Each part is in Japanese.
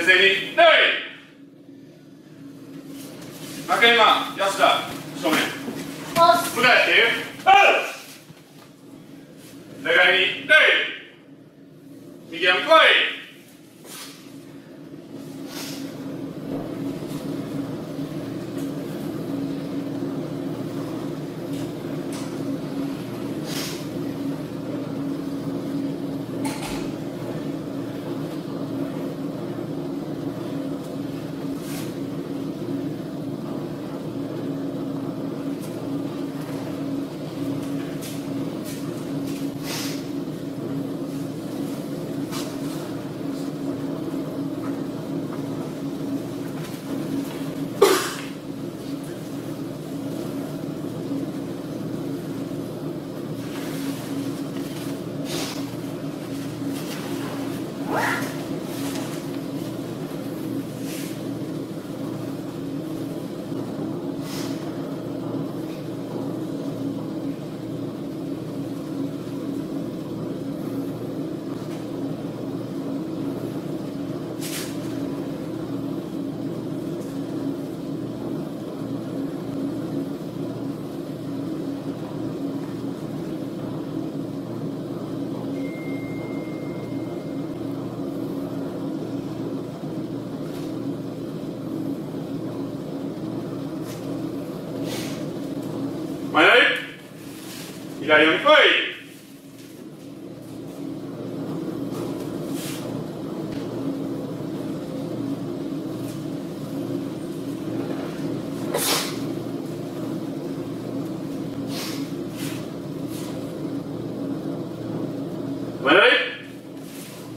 先生に礼中山安田正面。向かって中に礼右山来い左寄り来い。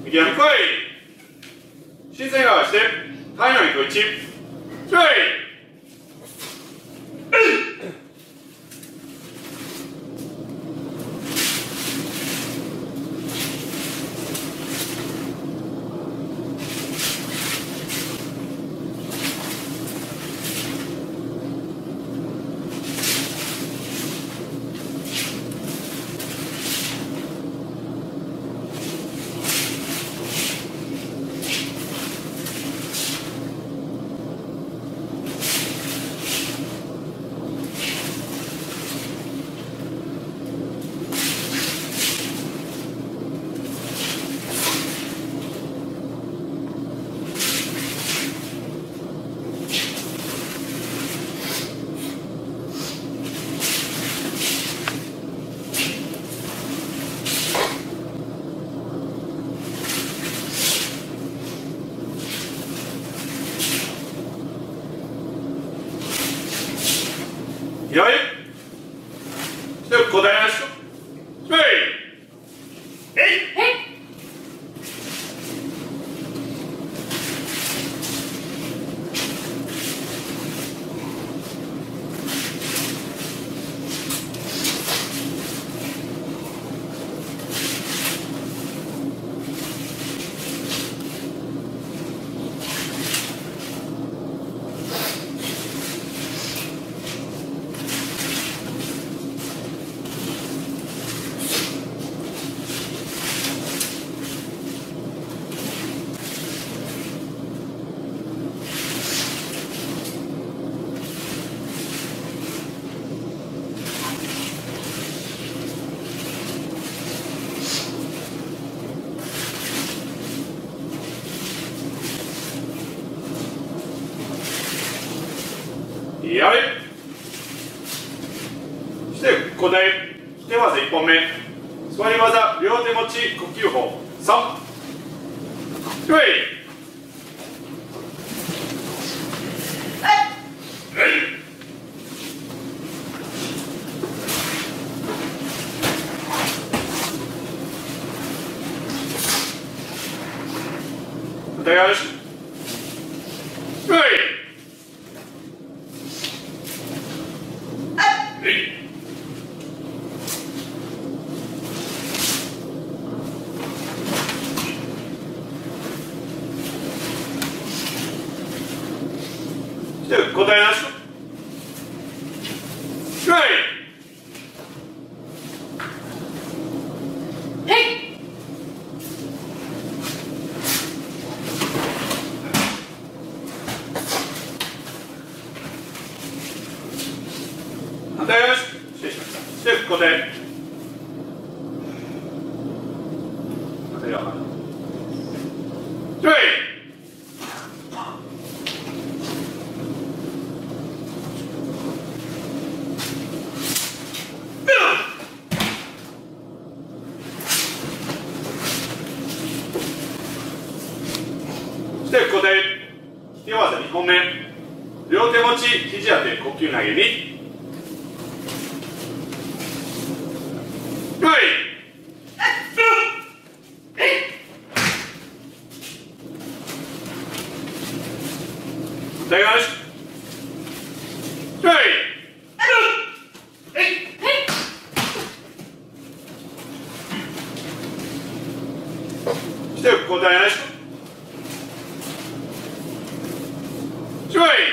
右寄り来い。新鮮側して太陽に行く1よい。やれ。そして答え。手技1本目。座り技。両手持ち呼吸法。3はい。よし。10個で。three.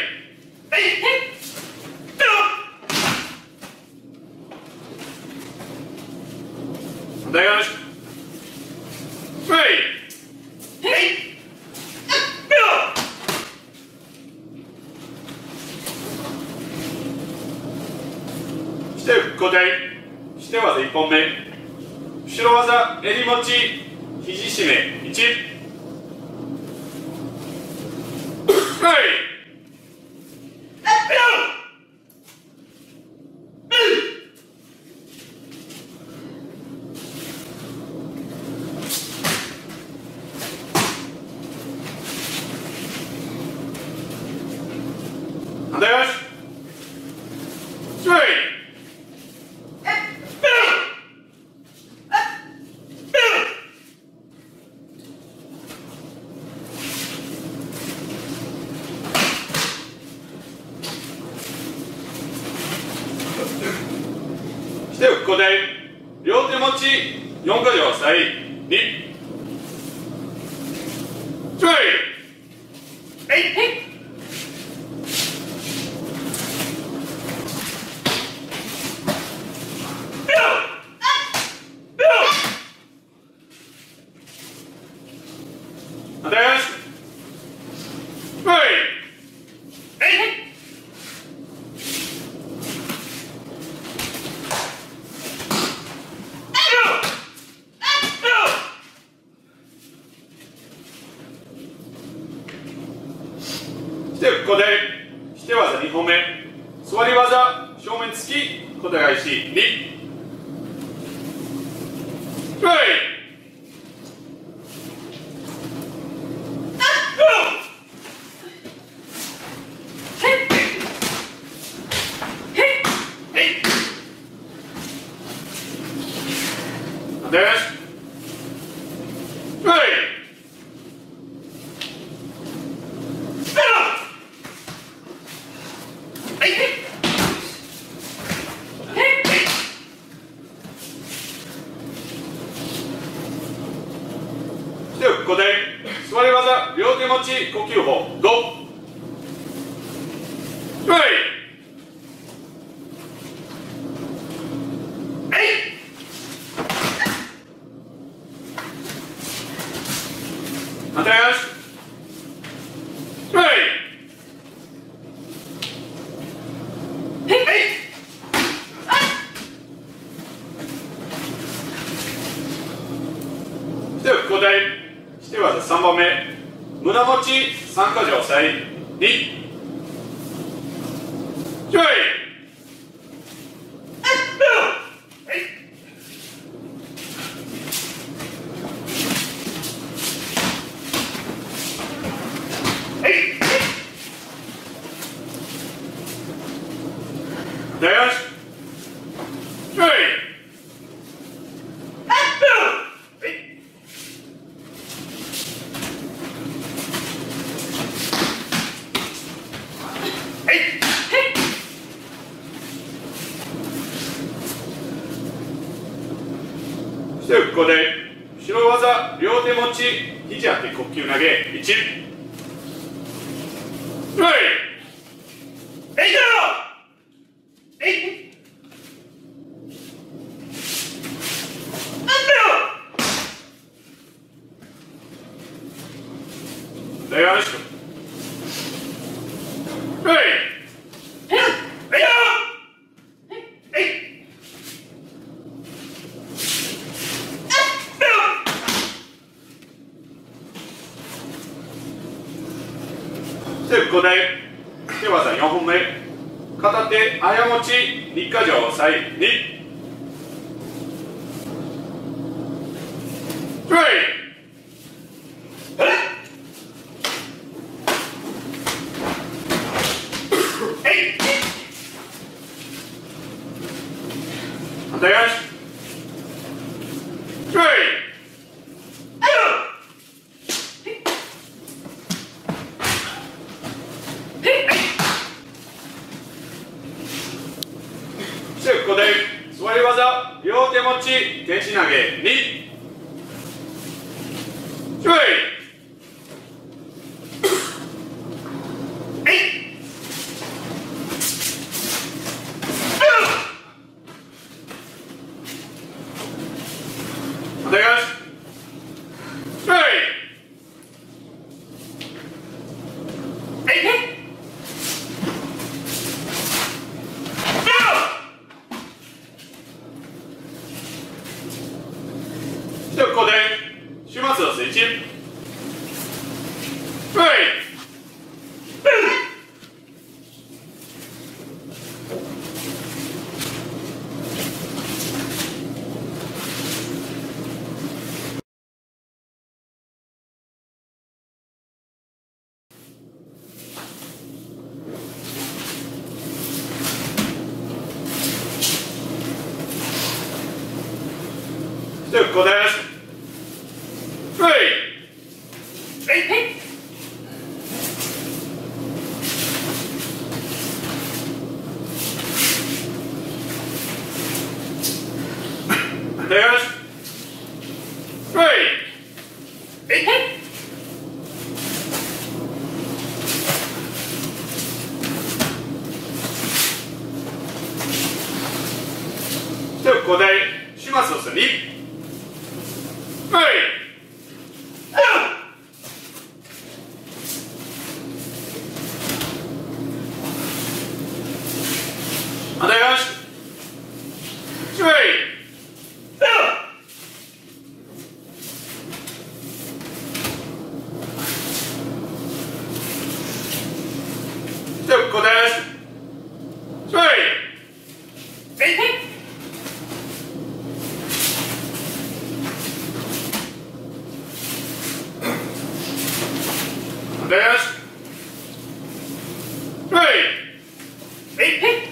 横で両手持ち4か条押さえ2 This ここで手技4本目片手あ持ち立花城最2 Hey! Hey!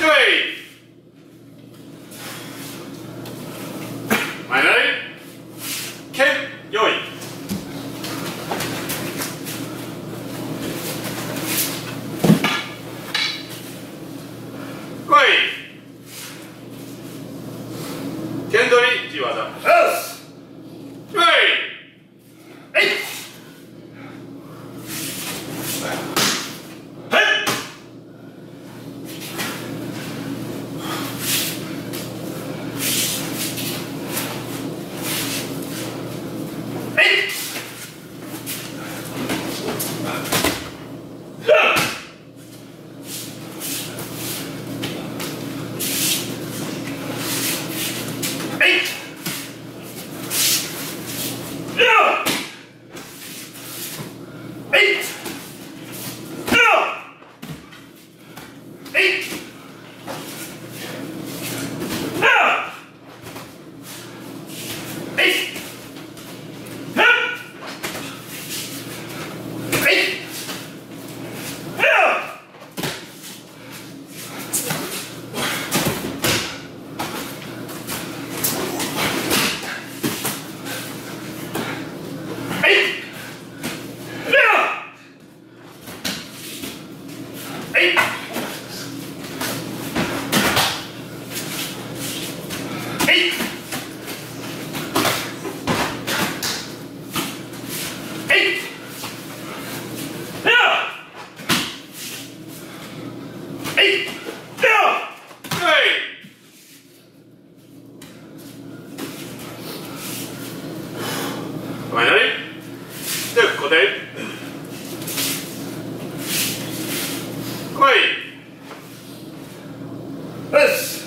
history. This.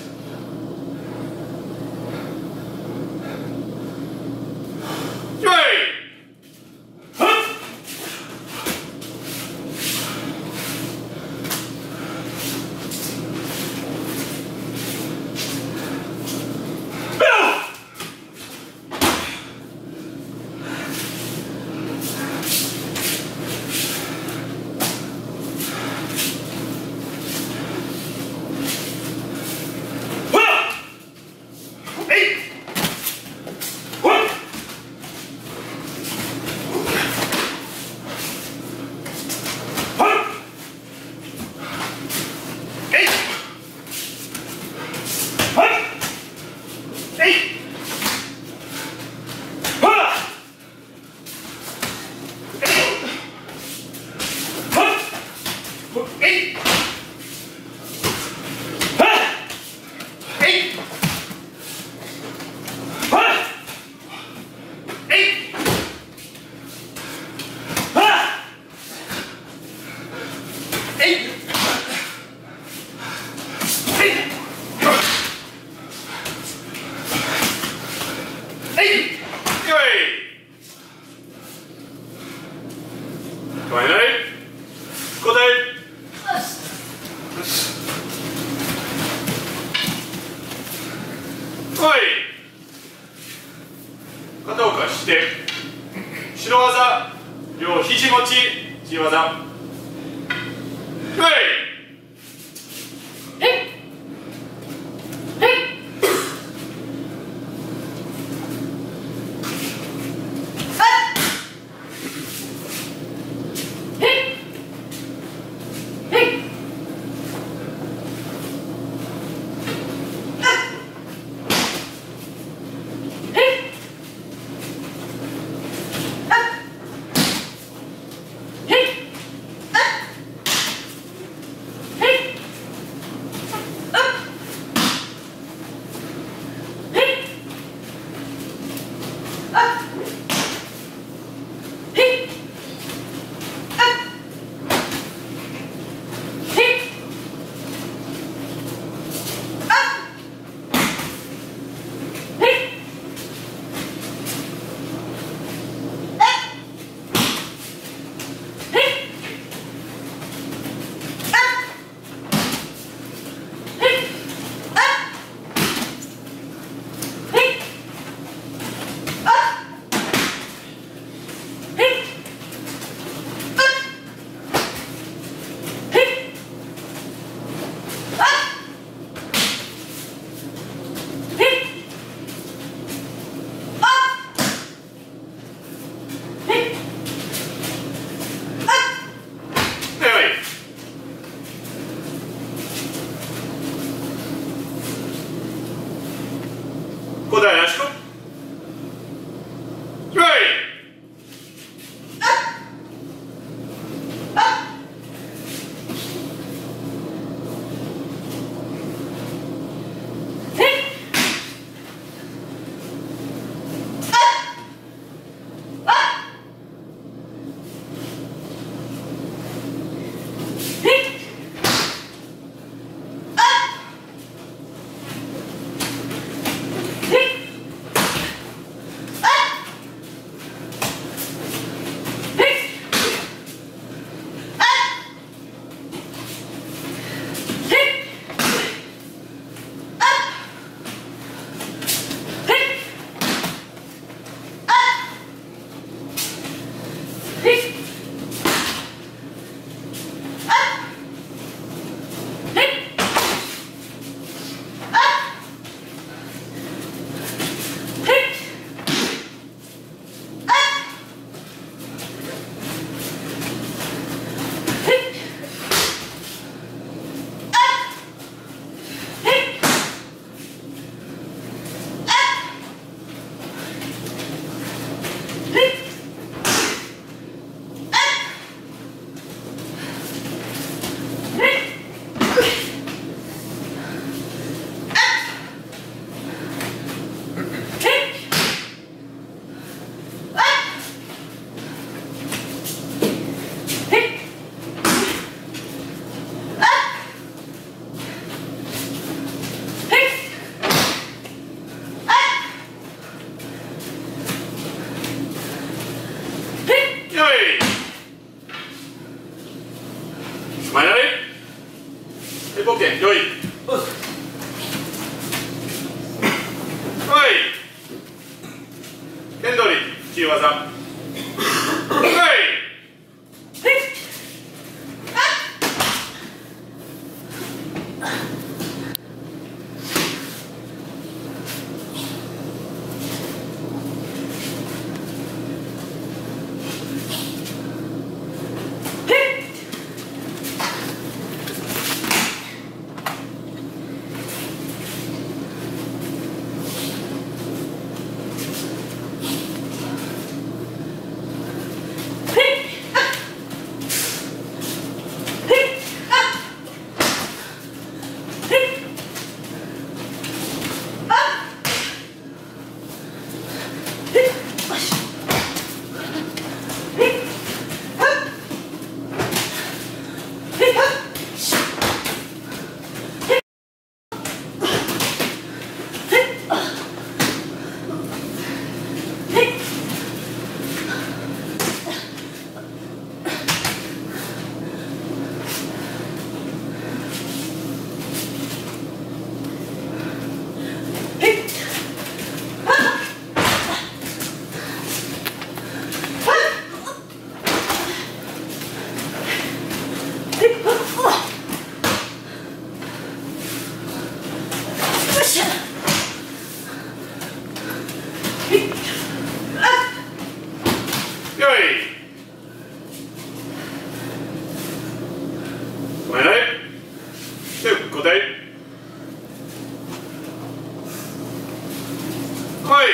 はい。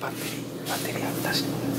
バッテリーバッテリー外してもら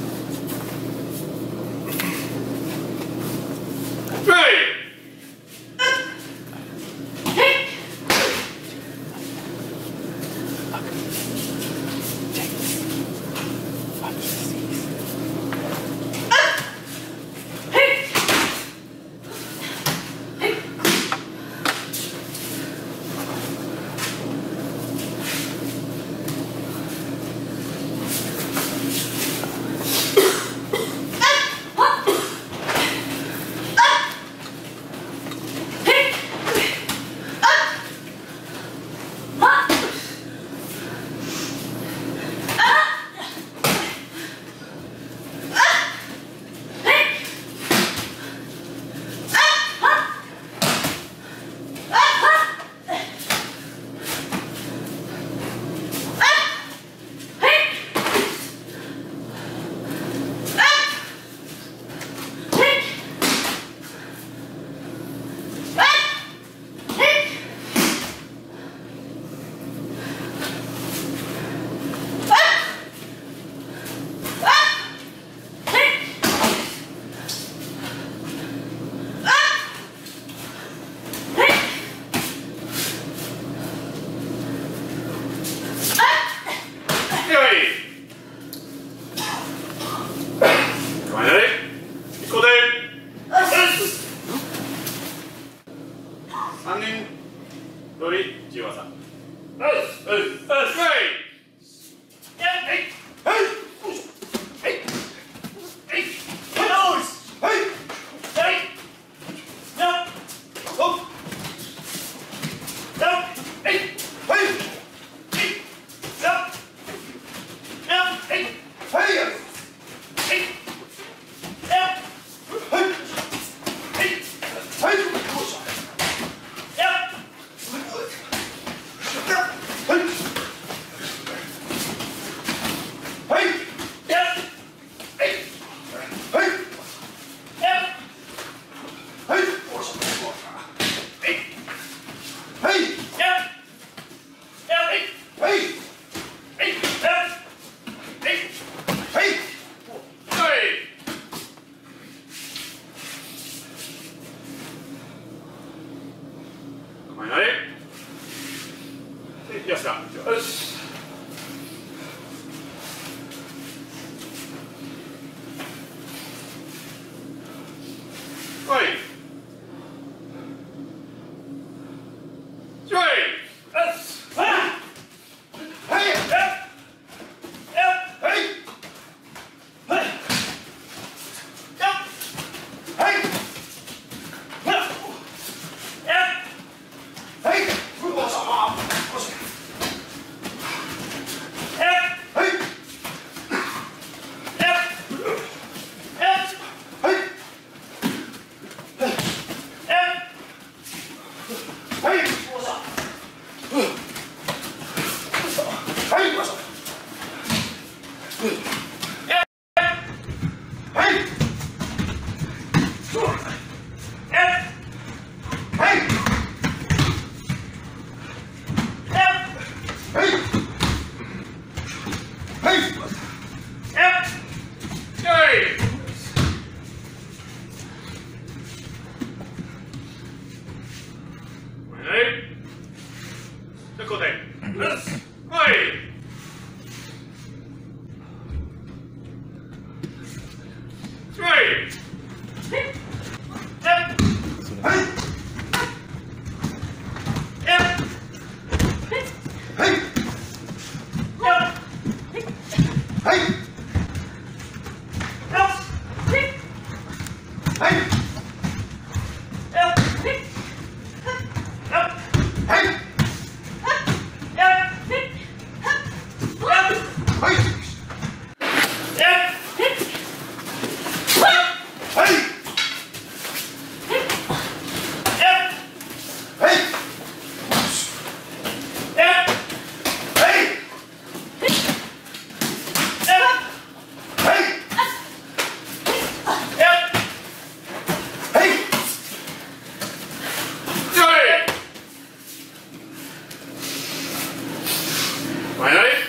前なり